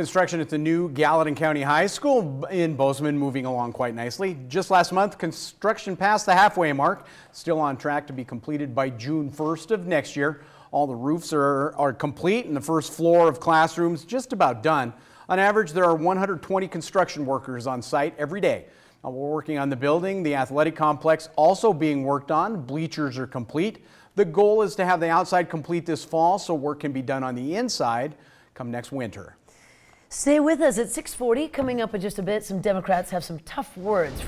Construction at the new Gallatin County High School in Bozeman moving along quite nicely. Just last month, construction passed the halfway mark, still on track to be completed by June 1st of next year. All the roofs are, are complete and the first floor of classrooms just about done. On average, there are 120 construction workers on site every day. Now, we're working on the building, the athletic complex also being worked on. Bleachers are complete. The goal is to have the outside complete this fall so work can be done on the inside come next winter. Stay with us at 640. Coming up in just a bit, some Democrats have some tough words.